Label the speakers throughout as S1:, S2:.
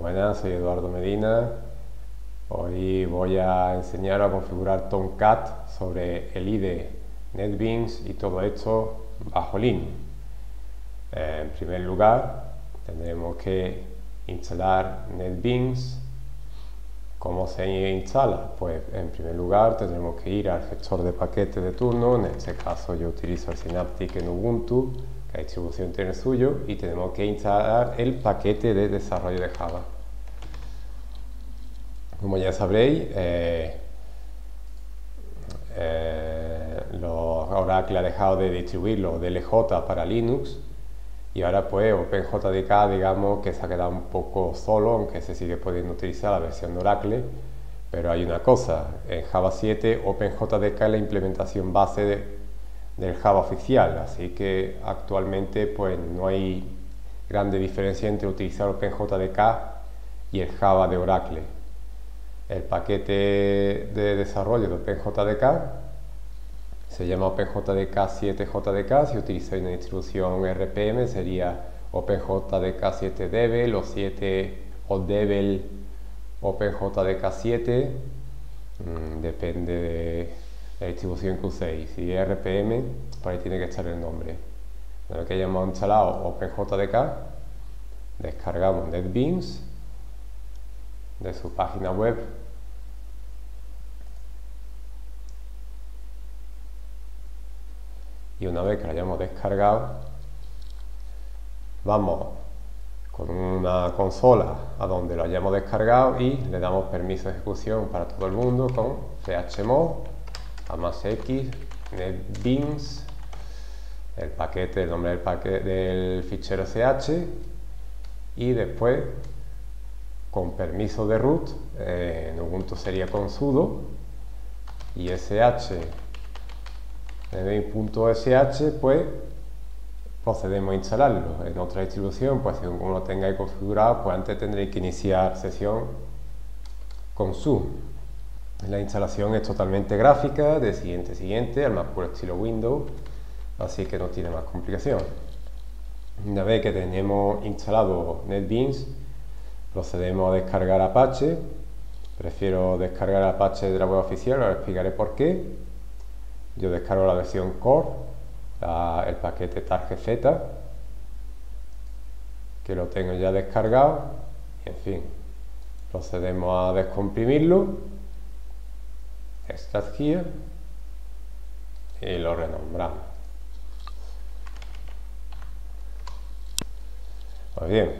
S1: Buenas, soy Eduardo Medina. Hoy voy a enseñar a configurar Tomcat sobre el IDE NetBeans y todo esto bajo Linux. En primer lugar, tendremos que instalar NetBeans. ¿Cómo se instala? Pues en primer lugar tendremos que ir al gestor de paquetes de turno, en este caso yo utilizo el Synaptic en Ubuntu, la distribución tiene el suyo y tenemos que instalar el paquete de desarrollo de Java. Como ya sabréis, eh, eh, Oracle ha dejado de distribuirlo de LJ para Linux y ahora pues OpenJDK digamos que se ha quedado un poco solo, aunque se sigue pudiendo utilizar la versión de Oracle, pero hay una cosa, en Java 7 OpenJDK es la implementación base de, del Java oficial, así que actualmente pues no hay grande diferencia entre utilizar OpenJDK y el Java de Oracle. El paquete de desarrollo de OpenJDK se llama OpenJDK 7JDK, si utilizáis una distribución RPM sería OpenJDK 7 Devel o 7 o Devel OpenJDK 7, mm, depende de la distribución que uséis. Si es RPM, por ahí tiene que estar el nombre. Una que hayamos instalado OpenJDK, descargamos NetBeans de su página web y una vez que lo hayamos descargado vamos con una consola a donde lo hayamos descargado y le damos permiso de ejecución para todo el mundo con chmod a más x netbeans el paquete, el nombre del, paquete, del fichero ch y después con permiso de root eh, en Ubuntu sería con sudo y sh .sh pues procedemos a instalarlo. En otra distribución, pues según lo tengáis configurado, pues antes tendréis que iniciar sesión con su. La instalación es totalmente gráfica, de siguiente siguiente, al más puro estilo Windows, así que no tiene más complicación. Una vez que tenemos instalado NetBeans, procedemos a descargar Apache. Prefiero descargar Apache de la web oficial, ahora explicaré por qué. Yo descargo la versión core, el paquete targz, que lo tengo ya descargado, en fin, procedemos a descomprimirlo, extract here, y lo renombramos. Pues bien,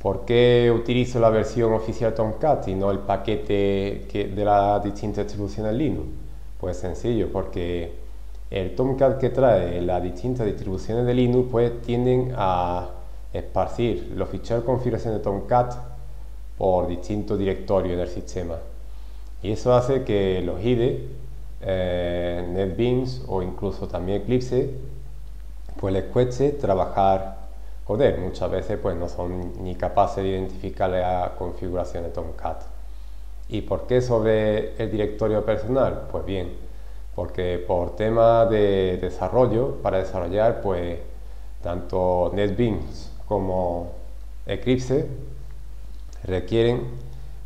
S1: ¿por qué utilizo la versión oficial Tomcat y no el paquete de las distintas distribuciones Linux? Pues sencillo, porque el Tomcat que trae las distintas distribuciones de Linux pues tienden a esparcir los ficheros de configuración de Tomcat por distintos directorios del sistema. Y eso hace que los IDE, eh, NetBeans o incluso también Eclipse, pues les cueste trabajar con él. Muchas veces pues no son ni capaces de identificar la configuración de Tomcat. ¿Y por qué sobre el directorio personal? Pues bien, porque por tema de desarrollo, para desarrollar, pues tanto NetBeans como Eclipse requieren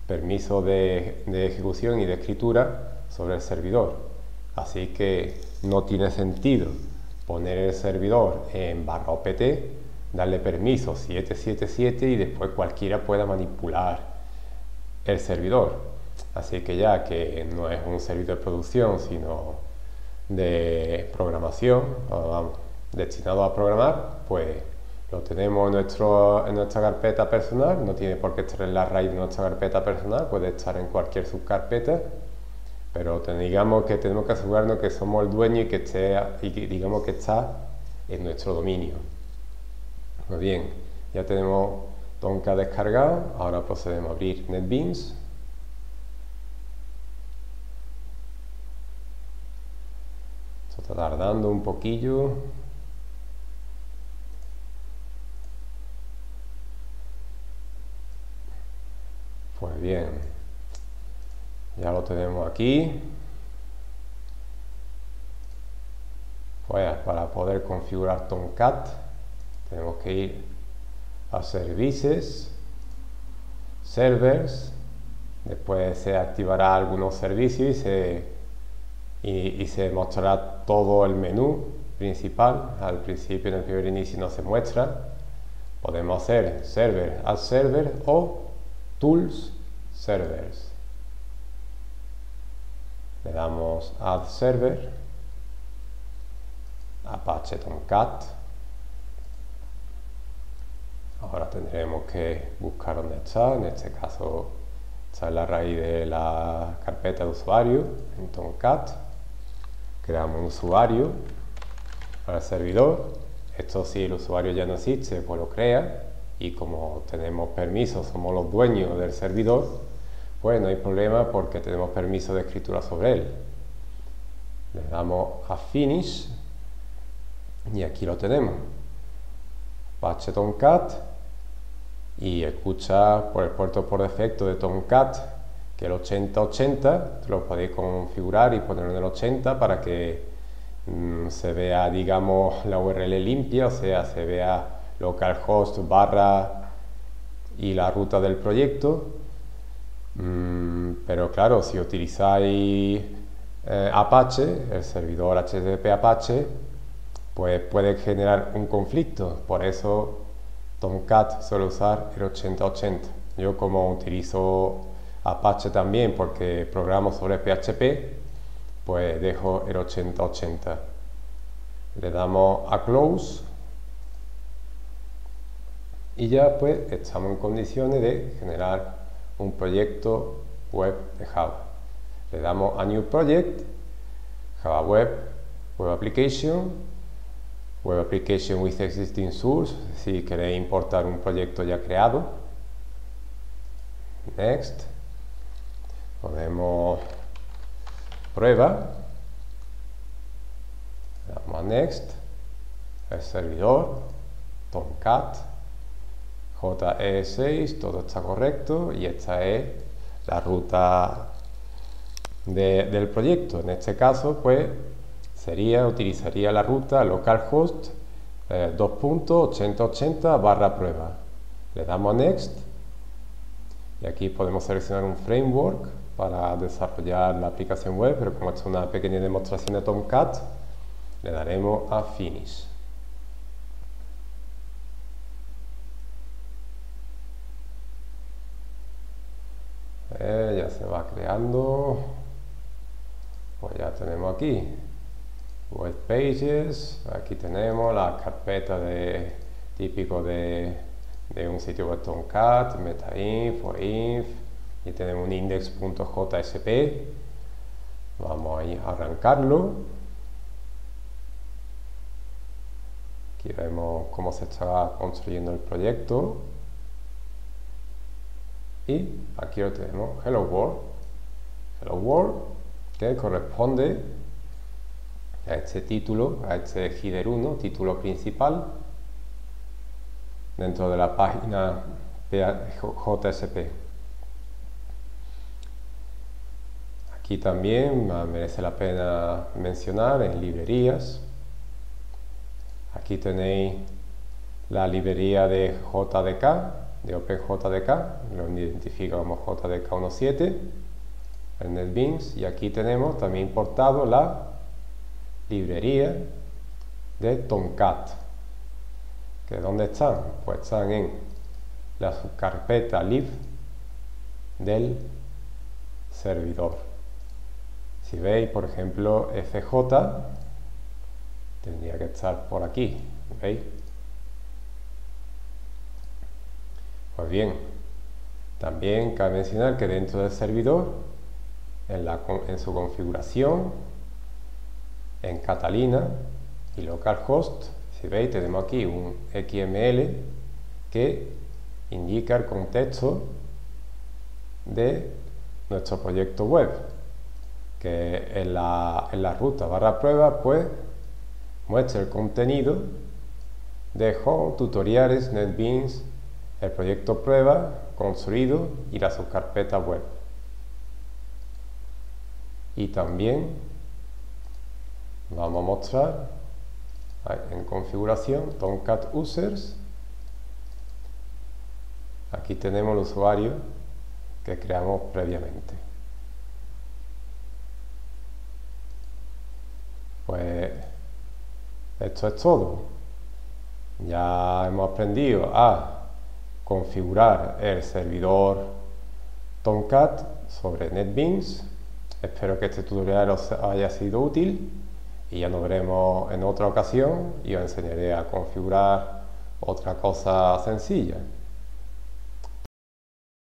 S1: permiso de, ejecución y de escritura sobre el servidor. Así que no tiene sentido poner el servidor en barra OPT, darle permiso 777 y después cualquiera pueda manipular el servidor. Así que ya que no es un servidor de producción, sino de programación, destinado a programar, pues lo tenemos en, nuestro, en nuestra carpeta personal, no tiene por qué estar en la raíz de nuestra carpeta personal, puede estar en cualquier subcarpeta, pero digamos que tenemos que asegurarnos que somos el dueño y que, esté, y digamos que está en nuestro dominio. Muy bien, ya tenemos Tonka descargado, ahora procedemos a abrir NetBeans. está tardando un poquillo. Pues bien, ya lo tenemos aquí. Pues para poder configurar Tomcat tenemos que ir a Services, servers, después se activará algunos servicios y se, mostrará todo el menú principal. Al principio, en el primer inicio, no se muestra. Podemos hacer server, add server o tools servers. Le damos add server, Apache Tomcat. Ahora tendremos que buscar dónde está, en este caso está en la raíz de la carpeta de usuario en Tomcat. Creamos un usuario para el servidor. Esto si el usuario ya no existe, pues lo crea y como tenemos permiso, somos los dueños del servidor, no hay problema porque tenemos permiso de escritura sobre él. Le damos a Finish y aquí lo tenemos. Apache Tomcat y escucha por el puerto por defecto de Tomcat que el 8080 lo podéis configurar y poner en el 80 para que mm, se vea digamos la URL limpia, o sea, se vea localhost barra y la ruta del proyecto. Mm, pero claro, si utilizáis eh, Apache, el servidor HTTP Apache, pues puede generar un conflicto. Por eso Tomcat suele usar el 8080. Yo como utilizo Apache también porque programo sobre PHP, pues dejo el 8080. Le damos a Close y ya pues estamos en condiciones de generar un proyecto web de Java. Le damos a New Project, Java Web, Web Application, Web Application with Existing Source, si queréis importar un proyecto ya creado. Next. Ponemos prueba. Damos a Next. El servidor. Tomcat JE6, todo está correcto y esta es la ruta del proyecto. En este caso, pues sería, utilizaría la ruta localhost eh, 2.8080 barra prueba. Le damos Next y aquí podemos seleccionar un framework para desarrollar la aplicación web, pero como es una pequeña demostración de Tomcat, le daremos a Finish. Eh, ya va creando. Pues ya tenemos aquí web pages. Aquí tenemos la carpeta de típico de, de un sitio web Tomcat metainf o inf y tenemos un index.jsp vamos a arrancarlo. Aquí vemos cómo se está construyendo el proyecto y aquí lo tenemos, Hello World. Hello World, que corresponde a este título, a este header 1, título principal, dentro de la página JSP. Aquí también merece la pena mencionar en librerías. Aquí tenéis la librería de JDK, de OpenJDK, lo identifica como JDK17, en NetBeans, y aquí tenemos también importado la librería de Tomcat. ¿Que ¿Dónde están? Pues están en la subcarpeta lib del servidor. Si veis, por ejemplo, FJ, tendría que estar por aquí, ¿veis? Pues bien, también cabe mencionar que dentro del servidor, en, su configuración, en Catalina y localhost, si veis, tenemos aquí un XML que indica el contexto de nuestro proyecto web, que en la, en la ruta barra prueba, pues muestra el contenido de home, tutoriales, NetBeans, el proyecto prueba, construido y la subcarpeta web. Y también vamos a mostrar en configuración Tomcat Users. Aquí tenemos el usuario que creamos previamente. Pues esto es todo. Ya hemos aprendido a configurar el servidor Tomcat sobre NetBeans. Espero que este tutorial os haya sido útil y ya nos veremos en otra ocasión y os enseñaré a configurar otra cosa sencilla.